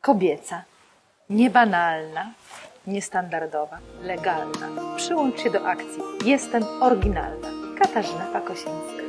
Kobieca, niebanalna, niestandardowa, legalna. Przyłącz się do akcji. Jestem oryginalna. Katarzyna Pakosińska.